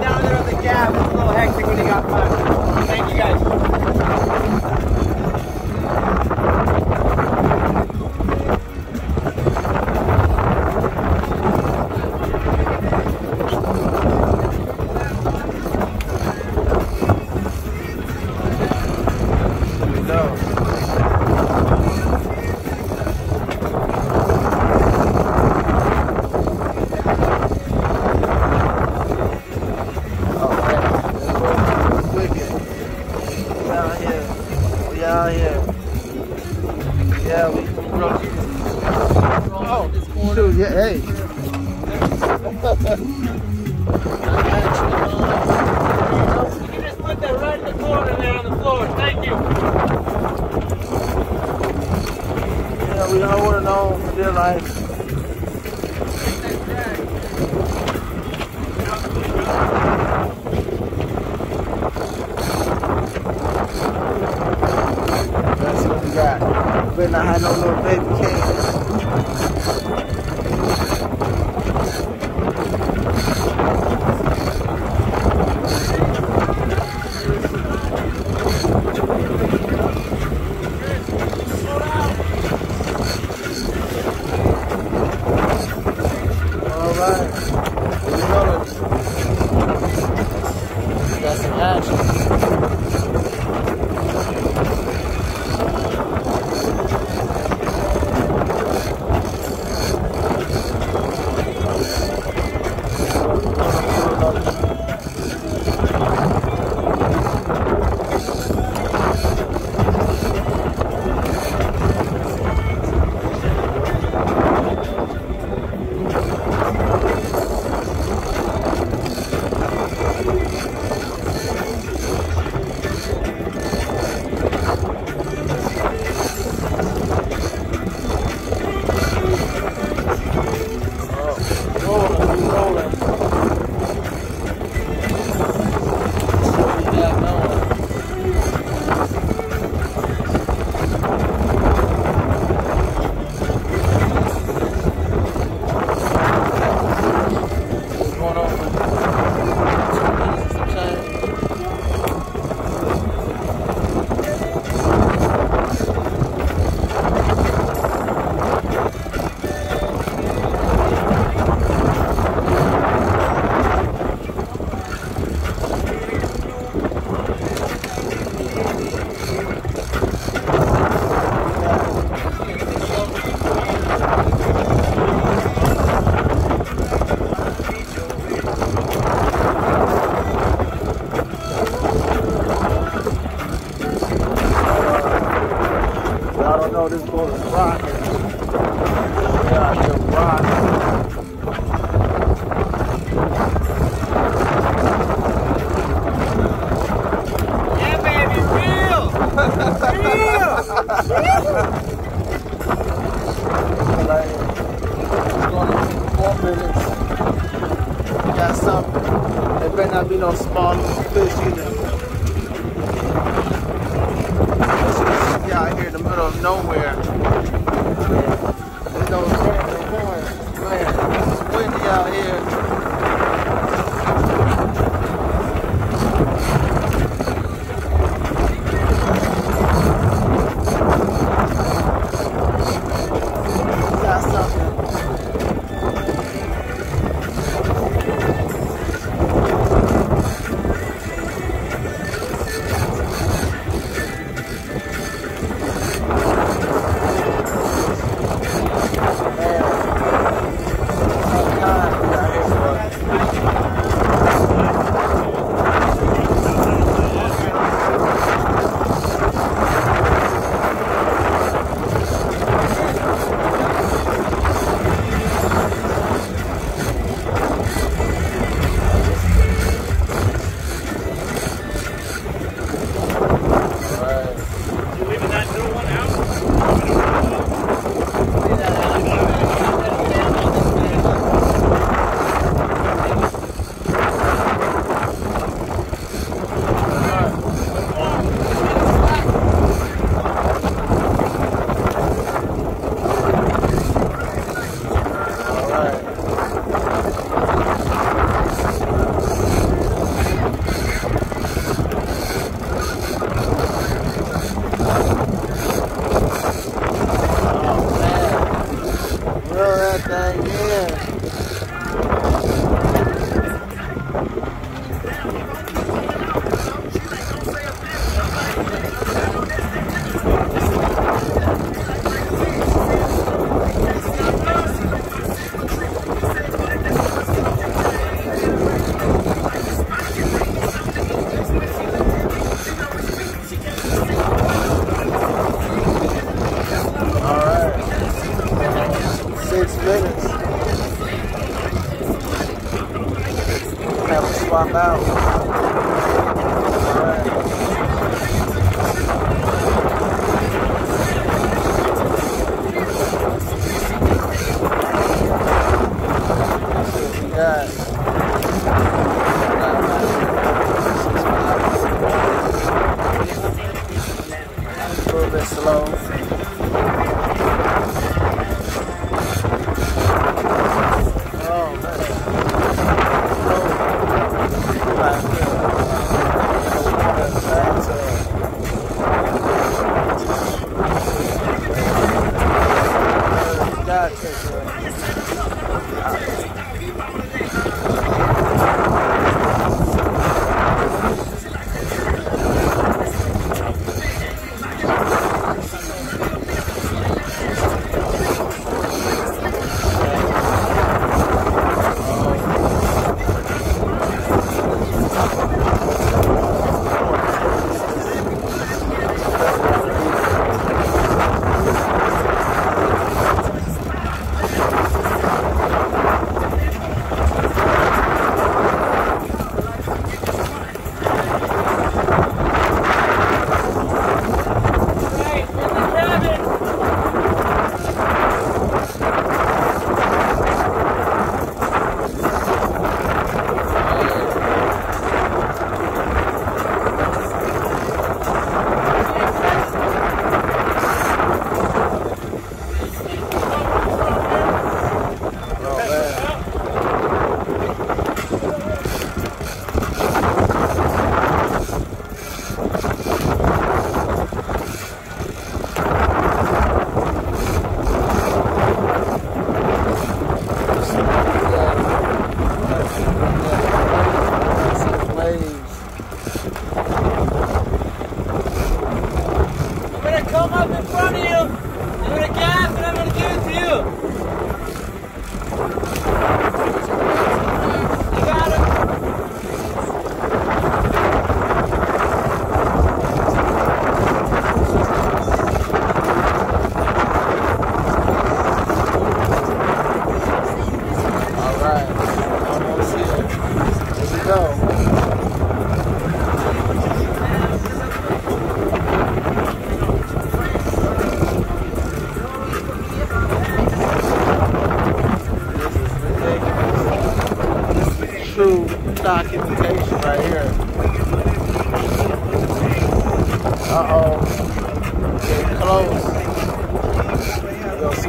down there on the gap, it's a little hectic when you got fun. Thank you guys. Yeah, we broke. Oh, dude, yeah, hey. You just put that right in the corner there on the floor. Thank you. Yeah, we their life. That's what we got. Better not have no little know this boat is rocking.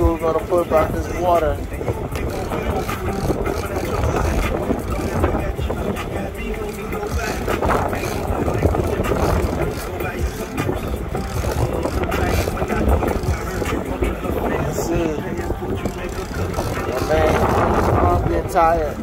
We're going to put back this water. That's it. My man, I'm being tired.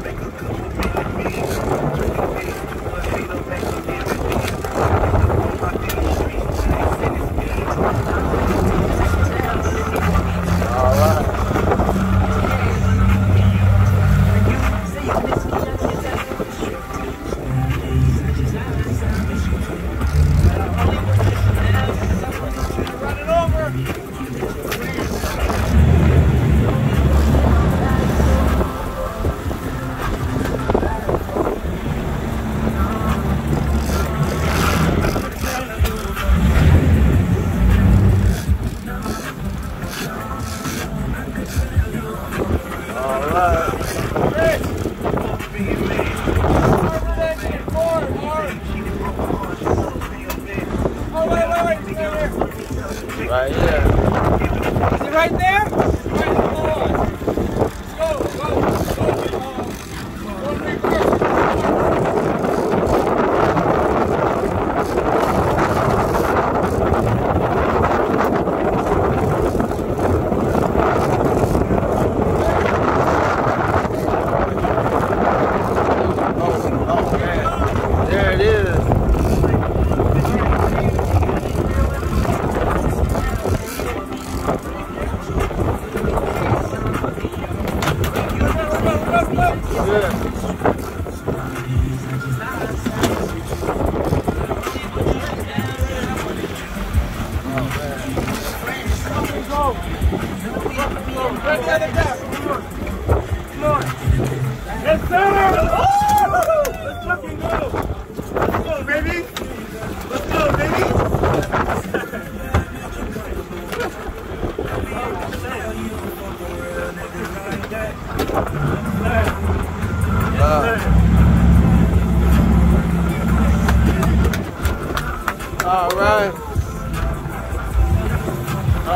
right there.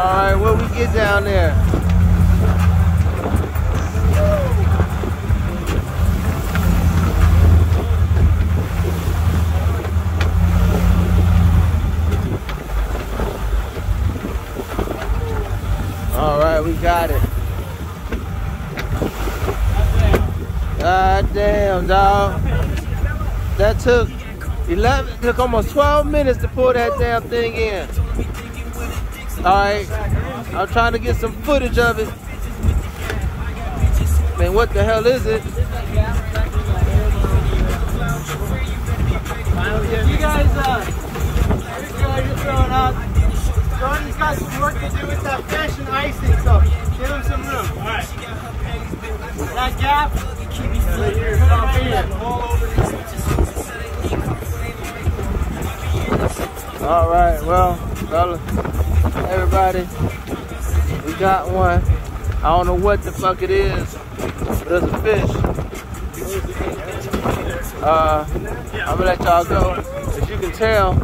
All right, what we get down there? All right, we got it. God damn, dog. That took 11, took almost 12 minutes to pull that damn thing in. All right, I'm trying to get some footage of it. Man, what the hell is it? We got one. I don't know what the fuck it is, but it's a fish. Uh, I'm gonna let y'all go. As you can tell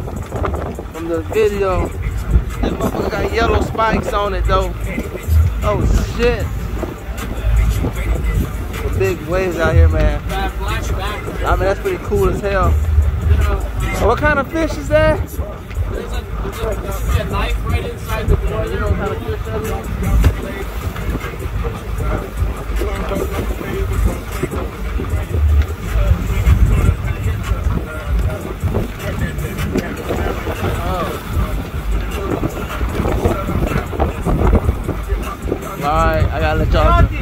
from the video, that motherfucker got yellow spikes on it though. Oh shit. The big waves out here, man. I mean, that's pretty cool as hell. What kind of fish is that? A knife right inside the door. You know how to fish that? Alright, I gotta let y'all go. Monty,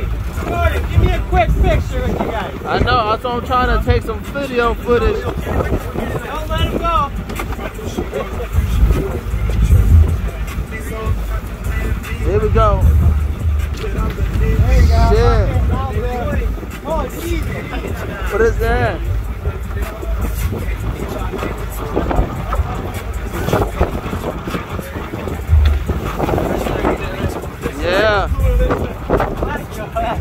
Jordan, give me a quick picture with you guys. I know, that's why I'm trying to take some video footage. Don't let him go. Here we go. What is that? Yeah.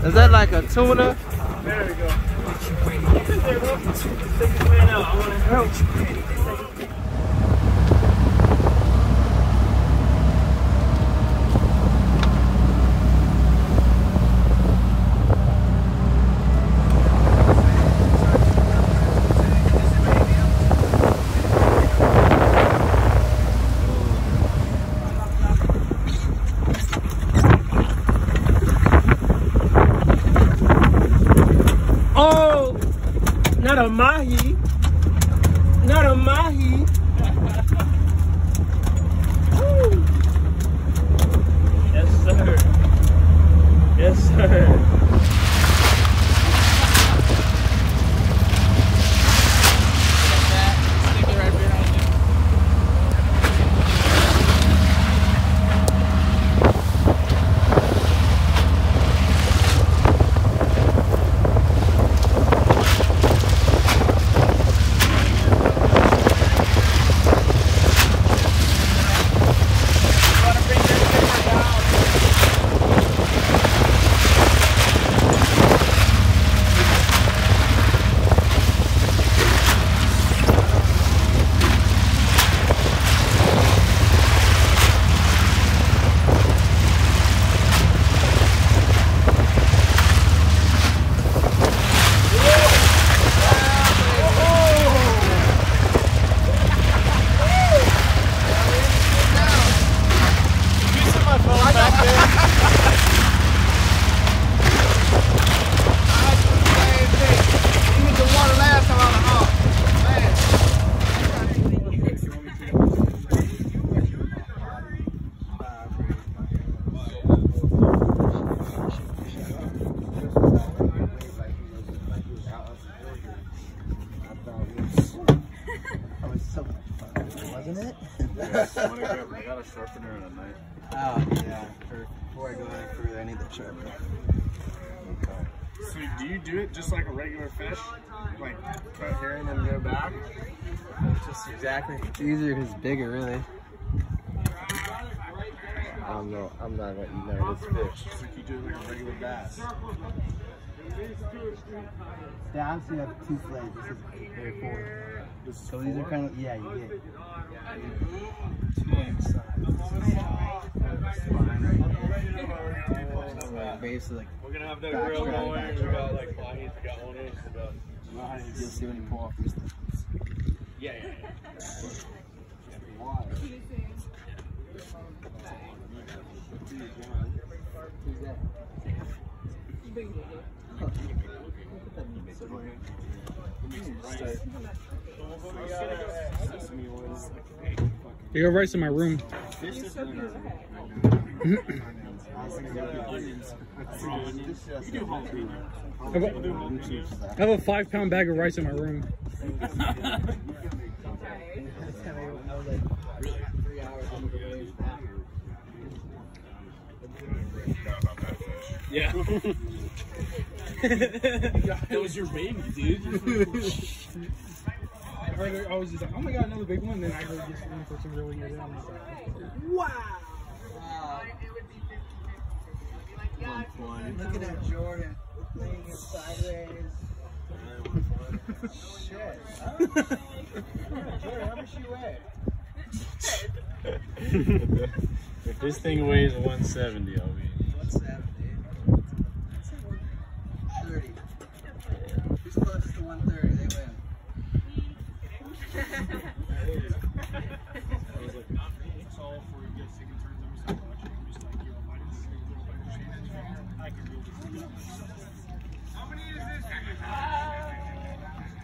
Is that like a tuna? There we go. sharpener and a knife. Oh, yeah. Before I go any further, I need the sharpener. Okay. So do you do it just like a regular fish? Like cut here and then go back? Just exactly. It's easier because it's bigger, really. I'm not, I'm not gonna eat none this fish. It's like you do it like a regular bass. They obviously have two fillets. This is very is So these are kind of, yeah, you get two. Basically, like, We're gonna have that. We got like we got one you'll see when pull off yeah. yeah. You go right to my room. I have, a, I have a five pound bag of rice in my room. Yeah. that was your baby, dude. I was just like, oh my god, another big one. Then I heard this one person really good. I'm like, Look at that Jordan. Laying it sideways. Shit. Jordan, how much you weigh? if this thing weighs 170, I'll be. 170. 30. Who's closest to 130? They win.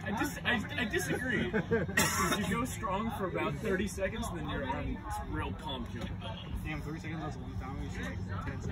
I, dis- I, I disagree. 'Cause you go strong for about 30 seconds, and then you're um, real pumped. You're damn, three seconds, that's time. Like 10 seconds.